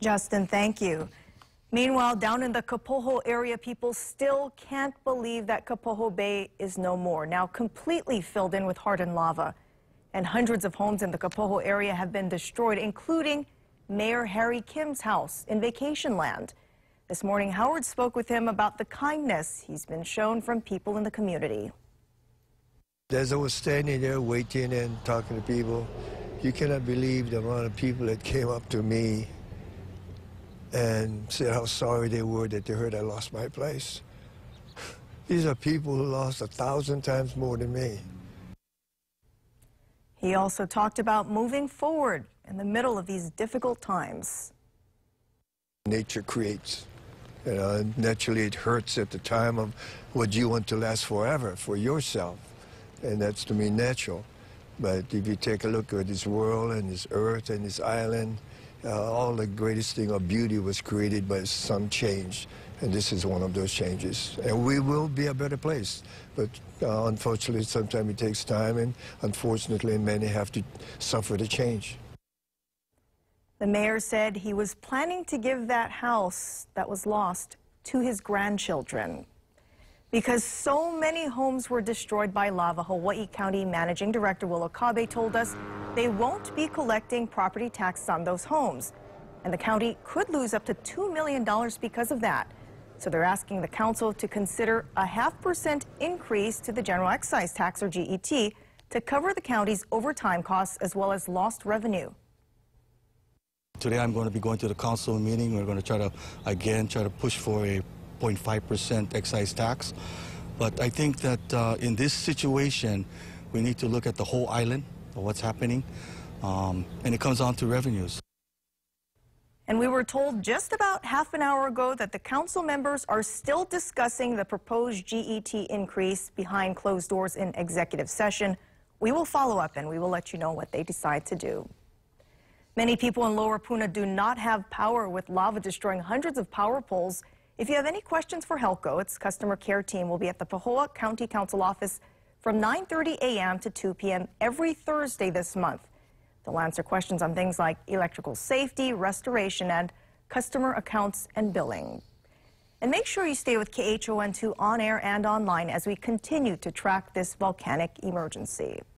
Justin, thank you. Meanwhile, down in the Kapoho area, people still can't believe that Kapoho Bay is no more, now completely filled in with hardened lava. And hundreds of homes in the Kapoho area have been destroyed, including Mayor Harry Kim's house in Vacationland. This morning, Howard spoke with him about the kindness he's been shown from people in the community. As I was standing there waiting and talking to people, you cannot believe the amount of people that came up to me and said how sorry they were that they heard I lost my place. These are people who lost a thousand times more than me. He also talked about moving forward in the middle of these difficult times. Nature creates. You know, naturally it hurts at the time of what you want to last forever for yourself. And that's to me natural. But if you take a look at this world and this earth and this island, uh, all the greatest thing of beauty was created by some change. And this is one of those changes. And we will be a better place. But uh, unfortunately, sometimes it takes time, and unfortunately, many have to suffer the change. The mayor said he was planning to give that house that was lost to his grandchildren. Because so many homes were destroyed by lava, Hawaii County Managing Director Will Okabe told us they won't be collecting property taxes on those homes. And the county could lose up to $2 million because of that. So they're asking the council to consider a half percent increase to the general excise tax or GET to cover the county's overtime costs as well as lost revenue. Today I'm going to be going to the council meeting. We're going to try to, again, try to push for a 0.5% excise tax. But I think that uh, in this situation, we need to look at the whole island, what's happening, um, and it comes down to revenues. And we were told just about half an hour ago that the council members are still discussing the proposed GET increase behind closed doors in executive session. We will follow up and we will let you know what they decide to do. Many people in Lower Puna do not have power with lava destroying hundreds of power poles. If you have any questions for Helco, its customer care team will be at the Pahoa County Council office from 9.30 a.m. to 2 p.m. every Thursday this month. They'll answer questions on things like electrical safety, restoration, and customer accounts and billing. And make sure you stay with KHON2 on air and online as we continue to track this volcanic emergency.